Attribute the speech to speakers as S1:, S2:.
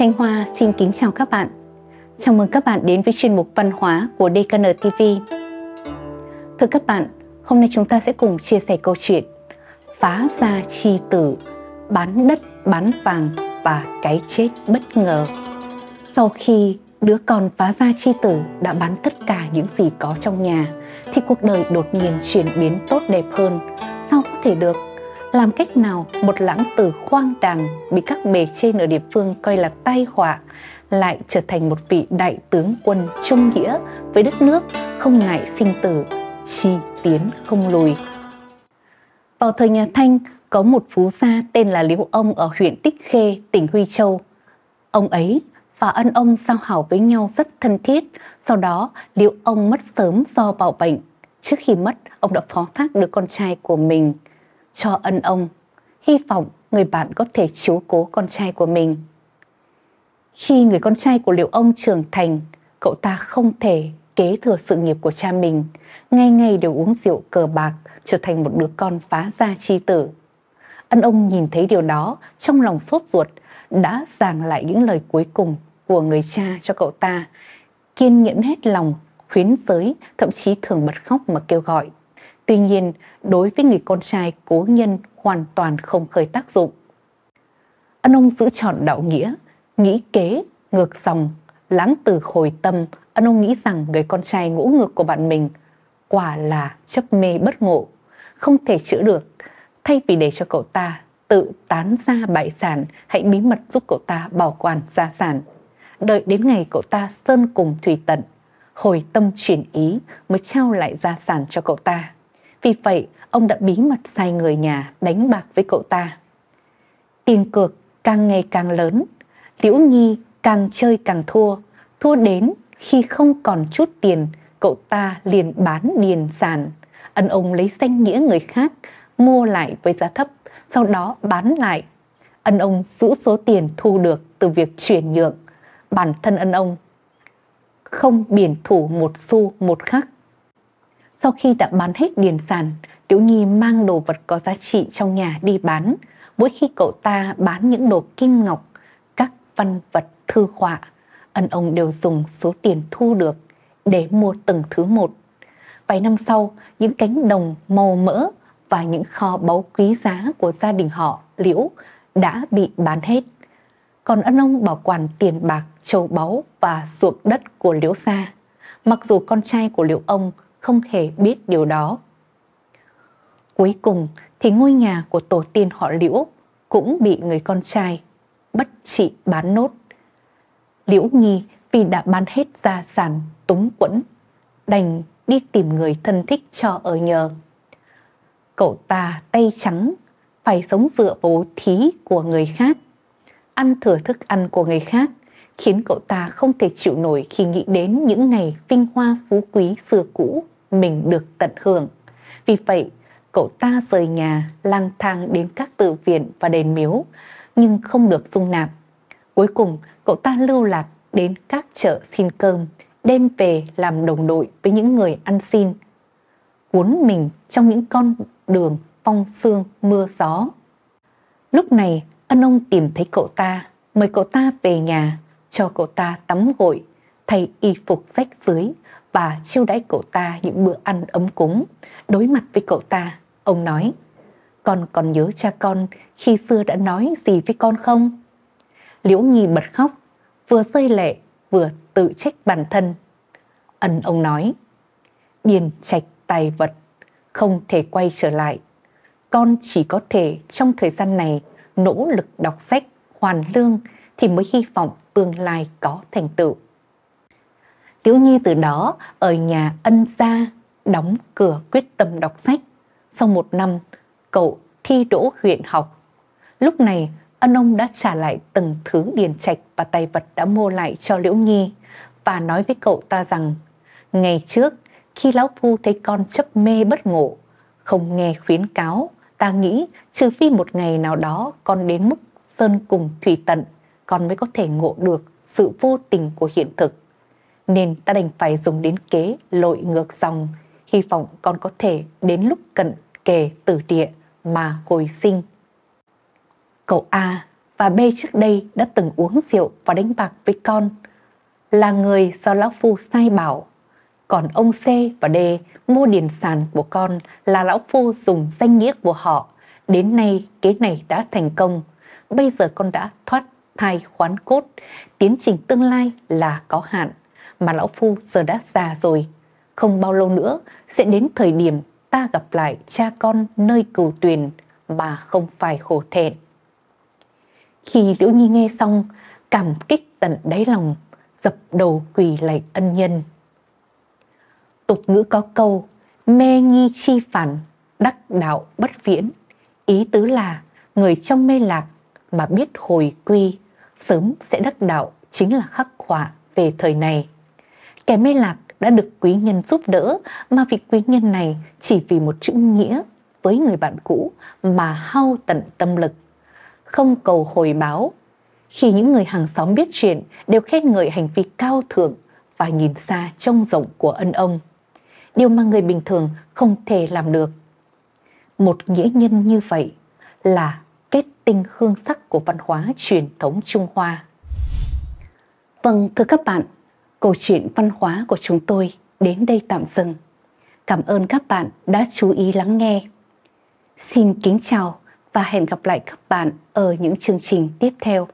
S1: Thanh Hoa xin kính chào các bạn. Chào mừng các bạn đến với chuyên mục văn hóa của DKN TV. Thưa các bạn, hôm nay chúng ta sẽ cùng chia sẻ câu chuyện Phá gia chi tử, bán đất, bán vàng và cái chết bất ngờ. Sau khi đứa con phá gia chi tử đã bán tất cả những gì có trong nhà, thì cuộc đời đột nhiên chuyển biến tốt đẹp hơn. Sao có thể được? Làm cách nào một lãng tử khoang đàng bị các bề trên ở địa phương coi là tai họa lại trở thành một vị đại tướng quân trung nghĩa với đất nước không ngại sinh tử, chi tiến không lùi. Vào thời nhà thanh, có một phú gia tên là liễu ông ở huyện tích khê, tỉnh huy châu. Ông ấy và ân ông giao hảo với nhau rất thân thiết, sau đó liễu ông mất sớm do bạo bệnh. Trước khi mất, ông đã phó thác đứa con trai của mình cho ân ông, hy vọng người bạn có thể chiếu cố con trai của mình. Khi người con trai của liệu ông trưởng thành, cậu ta không thể kế thừa sự nghiệp của cha mình, ngày ngày đều uống rượu cờ bạc, trở thành một đứa con phá gia chi tử. Ân ông nhìn thấy điều đó, trong lòng sốt ruột, đã giảng lại những lời cuối cùng của người cha cho cậu ta, kiên nhẫn hết lòng, khuyến giới, thậm chí thường bật khóc mà kêu gọi. Tuy nhiên, đối với người con trai cố nhân hoàn toàn không khởi tác dụng. Ân ông giữ chọn đạo nghĩa, nghĩ kế, ngược dòng, lãng từ hồi tâm, ân ông nghĩ rằng người con trai ngũ ngược của bạn mình quả là chấp mê bất ngộ, không thể chữa được. Thay vì để cho cậu ta tự tán ra bại sản, hãy bí mật giúp cậu ta bảo quản gia sản. Đợi đến ngày cậu ta sơn cùng thủy tận, hồi tâm chuyển ý mới trao lại gia sản cho cậu ta. Vì vậy, ông đã bí mật sai người nhà đánh bạc với cậu ta. Tiền cược càng ngày càng lớn, Liễu Nhi càng chơi càng thua, thua đến khi không còn chút tiền, cậu ta liền bán điền sản. Ân ông lấy danh nghĩa người khác, mua lại với giá thấp, sau đó bán lại. Ân ông giữ số tiền thu được từ việc chuyển nhượng. Bản thân ân ông không biển thủ một xu một khắc sau khi đã bán hết điền sản, Tiểu Nhi mang đồ vật có giá trị trong nhà đi bán. Mỗi khi cậu ta bán những đồ kim ngọc, các văn vật thư họa, ân ông đều dùng số tiền thu được để mua từng thứ một. Vài năm sau, những cánh đồng màu mỡ và những kho báu quý giá của gia đình họ Liễu đã bị bán hết. Còn ân ông bảo quản tiền bạc, châu báu và ruộng đất của Liễu gia. Mặc dù con trai của Liễu ông không hề biết điều đó. Cuối cùng thì ngôi nhà của tổ tiên họ Liễu cũng bị người con trai bất trị bán nốt. Liễu Nhi vì đã bán hết gia sản túng quẫn, đành đi tìm người thân thích cho ở nhờ. Cậu ta tay trắng, phải sống dựa vào bố thí của người khác, ăn thừa thức ăn của người khác, khiến cậu ta không thể chịu nổi khi nghĩ đến những ngày vinh hoa phú quý xưa cũ mình được tận hưởng. Vì vậy, cậu ta rời nhà lang thang đến các tự viện và đền miếu, nhưng không được dung nạp. Cuối cùng, cậu ta lưu lạc đến các chợ xin cơm, đem về làm đồng đội với những người ăn xin. Cuốn mình trong những con đường phong sương mưa gió. Lúc này, ân ông tìm thấy cậu ta, mời cậu ta về nhà, cho cậu ta tắm gội, thay y phục rách dưới và chiêu đãi cậu ta những bữa ăn ấm cúng. Đối mặt với cậu ta, ông nói, con còn nhớ cha con khi xưa đã nói gì với con không? Liễu Nhi bật khóc, vừa rơi lệ, vừa tự trách bản thân. Ân ông nói, điền trạch tài vật, không thể quay trở lại. Con chỉ có thể trong thời gian này nỗ lực đọc sách, hoàn lương thì mới hy vọng tương lai có thành tựu. Liễu Nhi từ đó ở nhà ân gia, đóng cửa quyết tâm đọc sách. Sau một năm, cậu thi đỗ huyện học. Lúc này, ân ông đã trả lại từng thứ điền trạch và tài vật đã mua lại cho Liễu Nhi và nói với cậu ta rằng ngày trước khi Lão Phu thấy con chấp mê bất ngộ, không nghe khuyến cáo, ta nghĩ trừ phi một ngày nào đó con đến mức sơn cùng thủy tận, con mới có thể ngộ được sự vô tình của hiện thực nên ta đành phải dùng đến kế lội ngược dòng, hy vọng con có thể đến lúc cận kề tử địa mà hồi sinh. Cậu A và B trước đây đã từng uống rượu và đánh bạc với con là người do lão phu sai bảo. Còn ông C và D mua điền sản của con là lão phu dùng danh nghĩa của họ. Đến nay kế này đã thành công. Bây giờ con đã thoát thai khoán cốt. Tiến trình tương lai là có hạn. Mà lão phu giờ đã già rồi. Không bao lâu nữa sẽ đến thời điểm ta gặp lại cha con nơi cừu tuyền mà không phải khổ thẹn. Khi Liễu Nhi nghe xong, cảm kích tận đáy lòng, dập đầu quỳ lạy ân nhân. Tục ngữ có câu, mê nhi chi phản, đắc đạo bất viễn. Ý tứ là người trong mê lạc mà biết hồi quy, sớm sẽ đắc đạo chính là khắc họa về thời này. Kẻ mê lạc đã được quý nhân giúp đỡ mà vị quý nhân này chỉ vì một chữ nghĩa với người bạn cũ mà hao tận tâm lực, không cầu hồi báo. Khi những người hàng xóm biết chuyện đều khen ngợi hành vi cao thượng và nhìn xa trông rộng của ân ông. Điều mà người bình thường không thể làm được. Một nghĩa nhân như vậy là kết tinh hương sắc của văn hóa truyền thống Trung Hoa. Vâng, thưa các bạn, câu chuyện văn hóa của chúng tôi đến đây tạm dừng. Cảm ơn các bạn đã chú ý lắng nghe. Xin kính chào và hẹn gặp lại các bạn ở những chương trình tiếp theo.